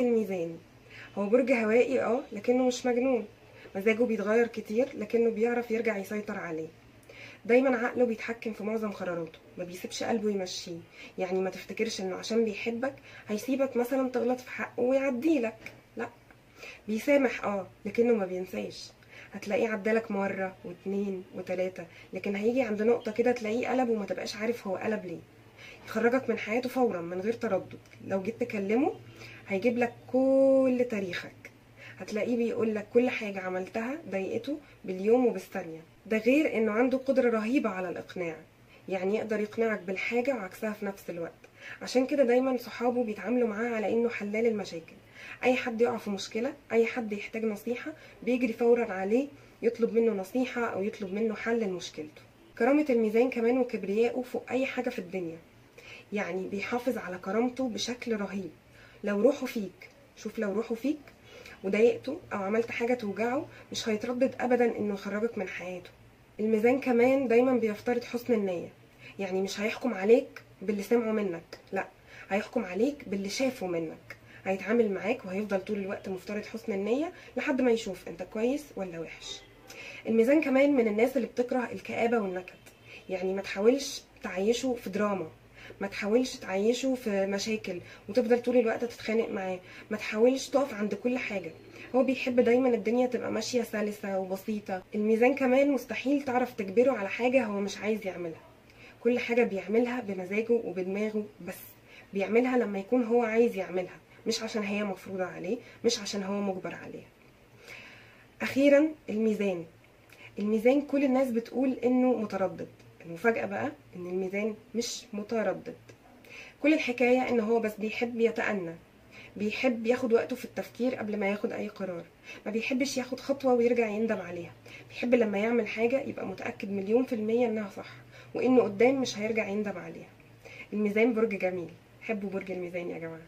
الميزان هو برج هوائي آه لكنه مش مجنون. مزاجه بيتغير كتير لكنه بيعرف يرجع يسيطر عليه. دايما عقله بيتحكم في معظم قراراته ما بيسيبش قلبه يمشيه. يعني ما تفتكرش إنه عشان بيحبك هيسيبك مثلا تغلط في حقه ويعديلك لا بيسامح آه لكنه ما بينساش. هتلاقيه عدالك مرة واتنين وتلاتة لكن هيجي عند نقطة كده تلاقيه قلب وما تبقاش عارف هو قلب ليه. يخرجك من حياته فورا من غير تردد. لو جيت تكلمه هيجيب لك كل تاريخك. هتلاقيه بيقول لك كل حاجة عملتها ضايقته باليوم وبالثانية. ده غير إنه عنده قدرة رهيبة على الإقناع. يعني يقدر يقنعك بالحاجة وعكسها في نفس الوقت. عشان كده دايما صحابه بيتعاملوا معاه على إنه حلال المشاكل. أي حد يقع في مشكلة أي حد يحتاج نصيحة بيجري فورا عليه يطلب منه نصيحة أو يطلب منه حل لمشكلته. كرامة الميزان كمان وكبريائه فوق أي حاجة في الدنيا. يعني بيحافظ على كرامته بشكل رهيب. لو روحه فيك شوف لو روحه فيك وضايقته أو عملت حاجة توجعه مش هيتردد ابدا إنه يخرجك من حياته. الميزان كمان دايما بيفترض حسن النية. يعني مش هيحكم عليك باللي سمعه منك لأ هيحكم عليك باللي شافه منك. هيتعامل معاك وهيفضل طول الوقت مفترض حسن النية لحد ما يشوف أنت كويس ولا وحش. الميزان كمان من الناس اللي بتكره الكآبة والنكد. يعني ما تحاولش تعيشه في دراما. ما تحاولش تعيشه في مشاكل وتفضل طول الوقت تتخانق معاه. ما تحاولش تقف عند كل حاجة. هو بيحب دايما الدنيا تبقى ماشية سلسة وبسيطة. الميزان كمان مستحيل تعرف تجبره على حاجة هو مش عايز يعملها. كل حاجة بيعملها بمزاجه وبدماغه بس. بيعملها لما يكون هو عايز يعملها مش عشان هي مفروضة عليه مش عشان هو مجبر عليها. أخيرا الميزان. الميزان كل الناس بتقول إنه متردد. المفاجأة بقى إن الميزان مش متردد. كل الحكاية إن هو بس بيحب يتأنى بيحب ياخد وقته في التفكير قبل ما ياخد أي قرار. ما بيحبش ياخد خطوة ويرجع يندم عليها. بيحب لما يعمل حاجة يبقى متأكد مليون في المية إنها صح وإنه قدام مش هيرجع يندم عليها. الميزان برج جميل. حبوا برج الميزان يا جماعة.